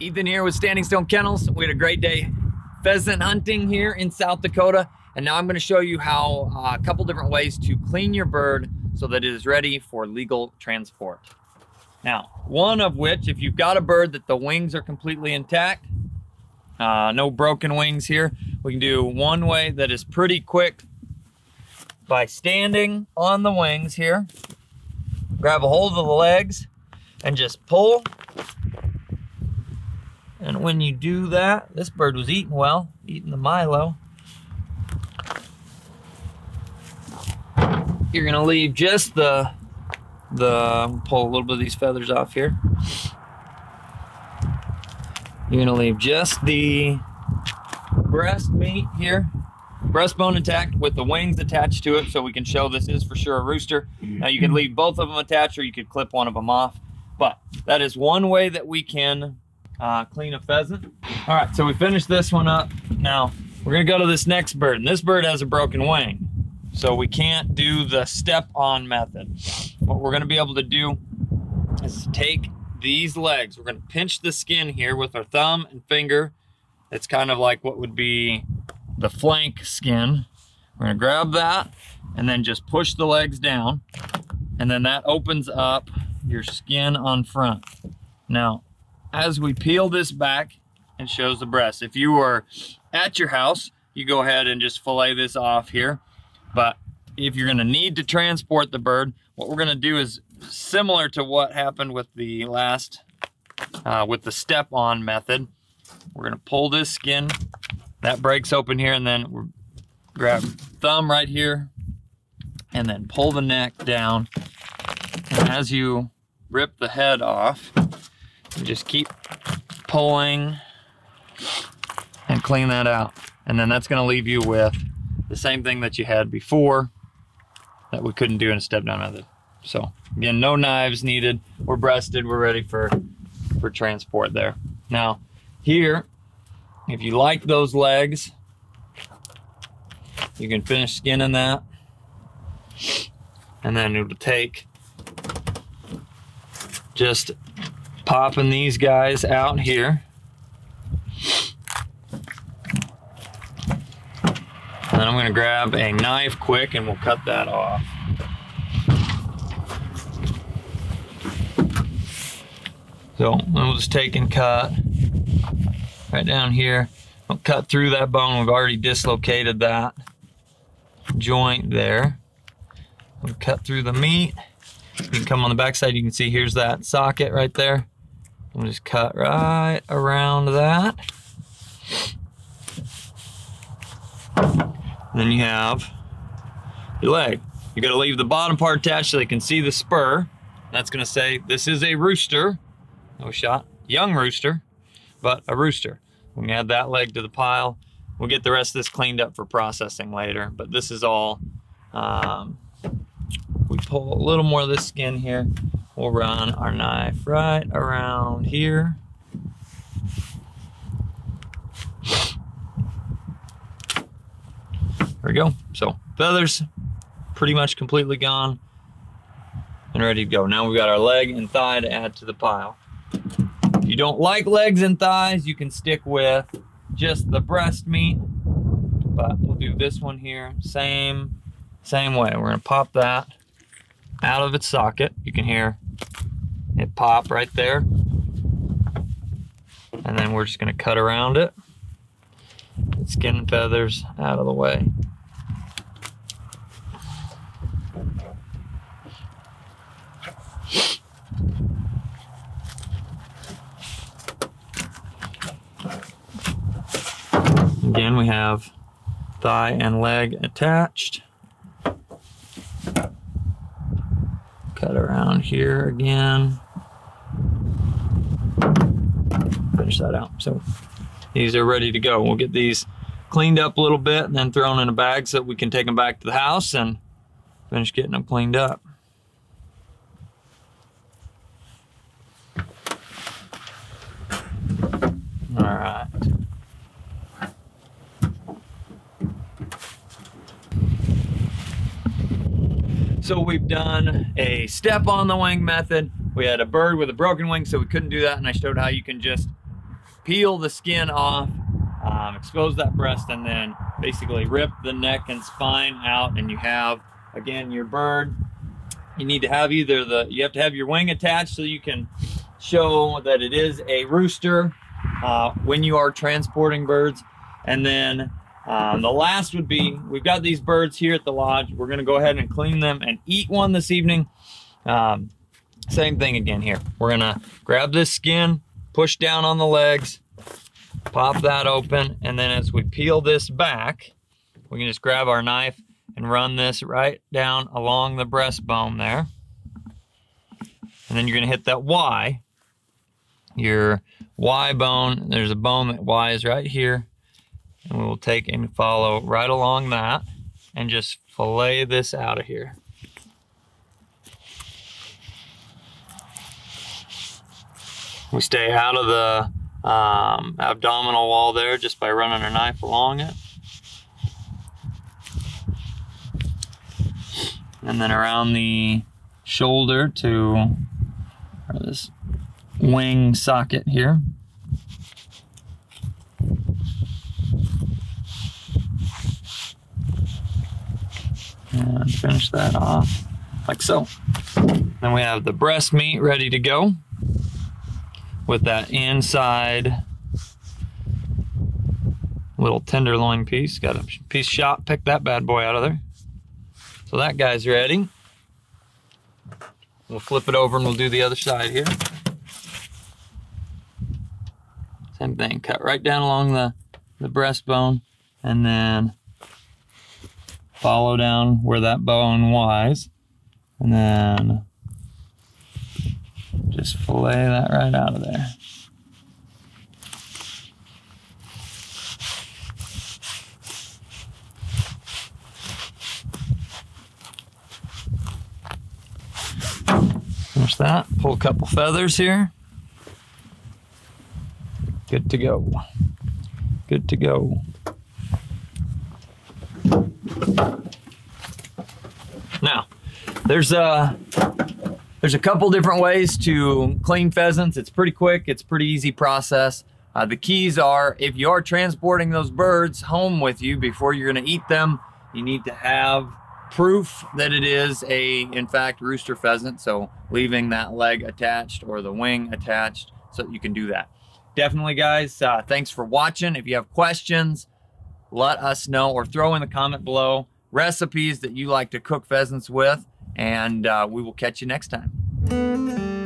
Ethan here with Standing Stone Kennels. We had a great day pheasant hunting here in South Dakota. And now I'm gonna show you how uh, a couple different ways to clean your bird so that it is ready for legal transport. Now, one of which, if you've got a bird that the wings are completely intact, uh, no broken wings here, we can do one way that is pretty quick by standing on the wings here, grab a hold of the legs and just pull. And when you do that, this bird was eating well, eating the Milo. You're gonna leave just the, the, pull a little bit of these feathers off here. You're gonna leave just the breast meat here breastbone intact with the wings attached to it so we can show this is for sure a rooster. Now you can leave both of them attached or you could clip one of them off. But that is one way that we can uh, clean a pheasant. All right, so we finished this one up. Now we're gonna go to this next bird and this bird has a broken wing. So we can't do the step on method. What we're gonna be able to do is take these legs. We're gonna pinch the skin here with our thumb and finger. It's kind of like what would be the flank skin. We're gonna grab that and then just push the legs down. And then that opens up your skin on front. Now, as we peel this back, it shows the breast. If you were at your house, you go ahead and just fillet this off here. But if you're gonna need to transport the bird, what we're gonna do is similar to what happened with the last, uh, with the step on method. We're gonna pull this skin that breaks open here and then we grab thumb right here and then pull the neck down. And as you rip the head off, just keep pulling and clean that out. And then that's gonna leave you with the same thing that you had before that we couldn't do in a step down method. So again, no knives needed. We're breasted, we're ready for, for transport there. Now here, if you like those legs, you can finish skinning that. And then it'll take just popping these guys out here. Then I'm gonna grab a knife quick and we'll cut that off. So we'll just take and cut right down here. I'll cut through that bone. We've already dislocated that joint there. We'll cut through the meat. You can come on the backside. You can see here's that socket right there. We'll just cut right around that. then you have your leg. You gotta leave the bottom part attached so they can see the spur. That's gonna say this is a rooster. No shot. Young rooster but a rooster. We add that leg to the pile, we'll get the rest of this cleaned up for processing later. But this is all, um, we pull a little more of this skin here. We'll run our knife right around here. There we go. So feathers pretty much completely gone and ready to go. Now we've got our leg and thigh to add to the pile If you don't like legs and thighs, you can stick with just the breast meat. But we'll do this one here, same, same way. We're gonna pop that out of its socket. You can hear it pop right there. And then we're just gonna cut around it. Skin feathers out of the way. Again, we have thigh and leg attached. Cut around here again. Finish that out. So these are ready to go. We'll get these cleaned up a little bit and then thrown in a bag so that we can take them back to the house and finish getting them cleaned up. All right. So we've done a step on the wing method. We had a bird with a broken wing, so we couldn't do that. And I showed how you can just peel the skin off, um, expose that breast, and then basically rip the neck and spine out, and you have again your bird. You need to have either the you have to have your wing attached so you can show that it is a rooster uh, when you are transporting birds, and then um, the last would be, we've got these birds here at the lodge. We're gonna go ahead and clean them and eat one this evening. Um, same thing again here. We're gonna grab this skin, push down on the legs, pop that open, and then as we peel this back, we can just grab our knife and run this right down along the breastbone there. And then you're gonna hit that Y, your Y bone. There's a bone that Y is right here and we will take and follow right along that and just fillet this out of here. We stay out of the um, abdominal wall there just by running our knife along it. And then around the shoulder to this wing socket here. and finish that off like so. Then we have the breast meat ready to go with that inside little tenderloin piece. Got a piece shot, pick that bad boy out of there. So that guy's ready. We'll flip it over and we'll do the other side here. Same thing, cut right down along the, the breastbone and then follow down where that bone was, and then just fillet that right out of there. Finish that, pull a couple feathers here. Good to go. Good to go. Now, there's a there's a couple different ways to clean pheasants. It's pretty quick. It's pretty easy process. Uh, the keys are if you are transporting those birds home with you before you're going to eat them, you need to have proof that it is a, in fact, rooster pheasant. So leaving that leg attached or the wing attached so you can do that. Definitely, guys, uh, thanks for watching. If you have questions, let us know or throw in the comment below recipes that you like to cook pheasants with, and uh, we will catch you next time.